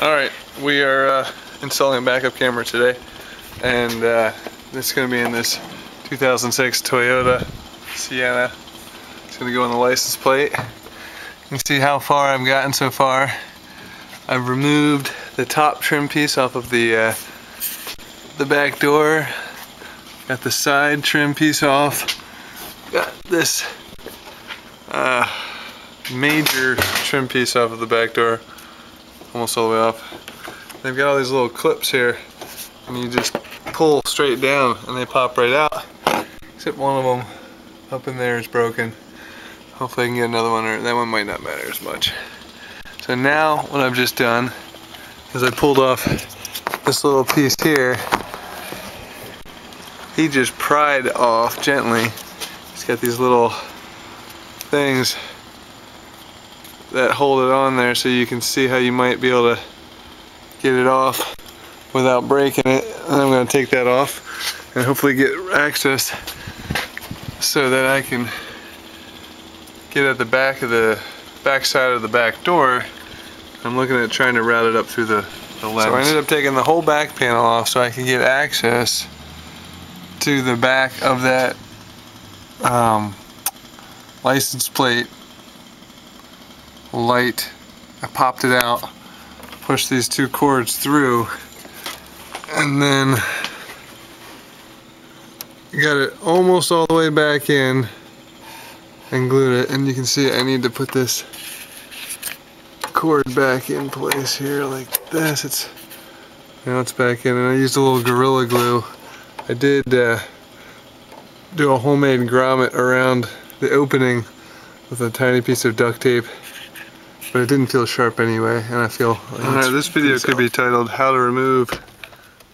Alright, we are uh, installing a backup camera today and uh, is going to be in this 2006 Toyota Sienna. It's going to go on the license plate. You can see how far I've gotten so far. I've removed the top trim piece off of the uh, the back door. Got the side trim piece off. Got this uh, major trim piece off of the back door almost all the way off. They've got all these little clips here and you just pull straight down and they pop right out. Except one of them up in there is broken. Hopefully I can get another one or that one might not matter as much. So now what I've just done is I pulled off this little piece here. He just pried off gently. He's got these little things that hold it on there so you can see how you might be able to get it off without breaking it. And I'm going to take that off and hopefully get access so that I can get at the back of the back side of the back door. I'm looking at trying to route it up through the, the lens. So I ended up taking the whole back panel off so I could get access to the back of that um, license plate light. I popped it out, pushed these two cords through, and then got it almost all the way back in and glued it. And you can see I need to put this cord back in place here like this. It's now it's back in, and I used a little Gorilla Glue. I did uh, do a homemade grommet around the opening with a tiny piece of duct tape but it didn't feel sharp anyway, and I feel like Alright, this video could be titled How to Remove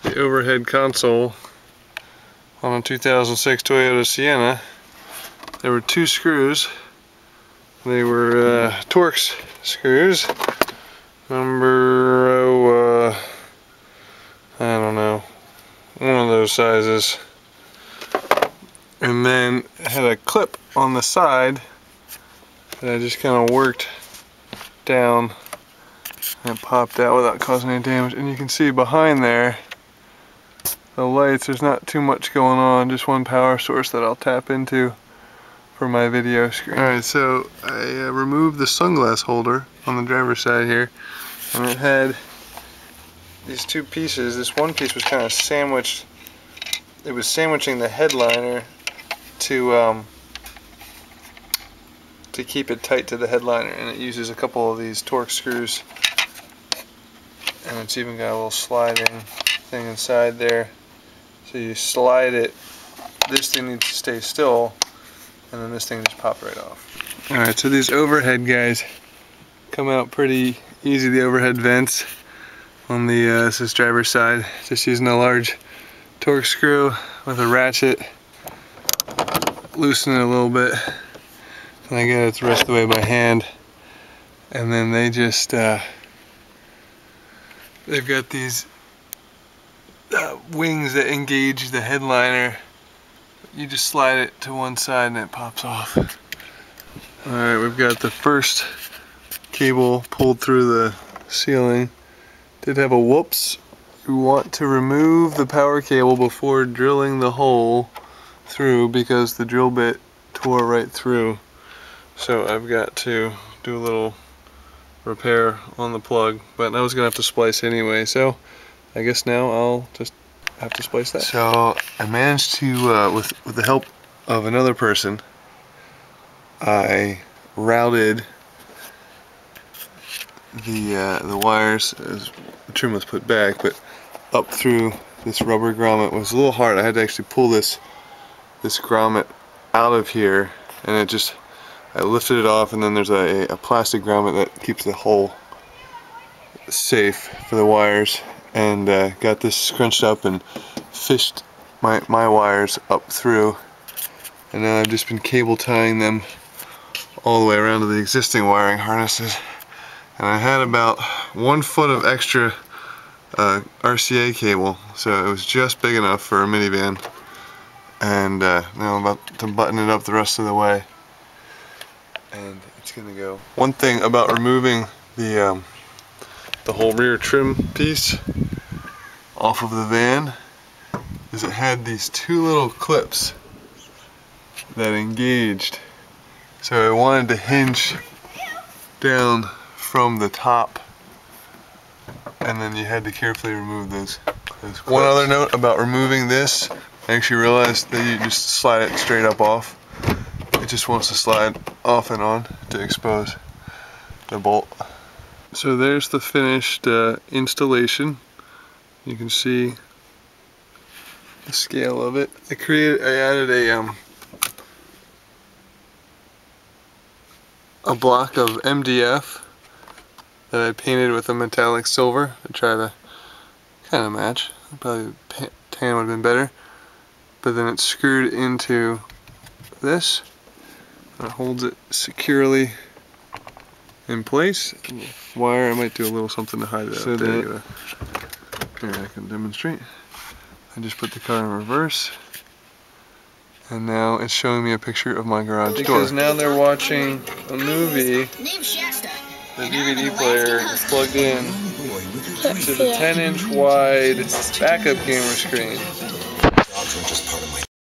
the Overhead Console on a 2006 Toyota Sienna. There were two screws. They were uh, Torx screws. Number, oh, uh, I don't know, one of those sizes. And then it had a clip on the side that I just kind of worked down and popped out without causing any damage. And you can see behind there, the lights, there's not too much going on, just one power source that I'll tap into for my video screen. Alright, so I uh, removed the sunglass holder on the driver's side here, and it had these two pieces. This one piece was kind of sandwiched, it was sandwiching the headliner to um, to keep it tight to the headliner and it uses a couple of these Torx screws. And it's even got a little sliding thing inside there. So you slide it this thing needs to stay still and then this thing just pops right off. Alright so these overhead guys come out pretty easy the overhead vents on the uh, this is driver's side. Just using a large Torx screw with a ratchet loosen it a little bit and I get it the rest the way by hand. And then they just uh, they've got these uh, wings that engage the headliner. You just slide it to one side and it pops off. Alright we've got the first cable pulled through the ceiling. Did have a whoops. You want to remove the power cable before drilling the hole through because the drill bit tore right through so I've got to do a little repair on the plug, but I was gonna have to splice anyway, so I guess now I'll just have to splice that. So I managed to, uh, with, with the help of another person, I routed the uh, the wires as the trim was put back, but up through this rubber grommet was a little hard. I had to actually pull this this grommet out of here, and it just I lifted it off and then there's a, a plastic grommet that keeps the hole safe for the wires and uh, got this scrunched up and fished my, my wires up through. And now I've just been cable tying them all the way around to the existing wiring harnesses. And I had about one foot of extra uh, RCA cable so it was just big enough for a minivan. And uh, now I'm about to button it up the rest of the way and it's gonna go. One thing about removing the um, the whole rear trim piece off of the van is it had these two little clips that engaged. So I wanted to hinge down from the top and then you had to carefully remove those. those One other note about removing this, I actually realized that you just slide it straight up off. It just wants to slide off and on to expose the bolt. So there's the finished uh, installation. You can see the scale of it. I created, I added a um, a block of MDF that I painted with a metallic silver to try to kind of match. Probably tan would have been better. But then it's screwed into this. It holds it securely in place. Wire, I might do a little something to hide that. So that, here I can demonstrate. I just put the car in reverse. And now it's showing me a picture of my garage because door. now they're watching a movie. The DVD player is plugged in to the 10 inch wide backup camera screen.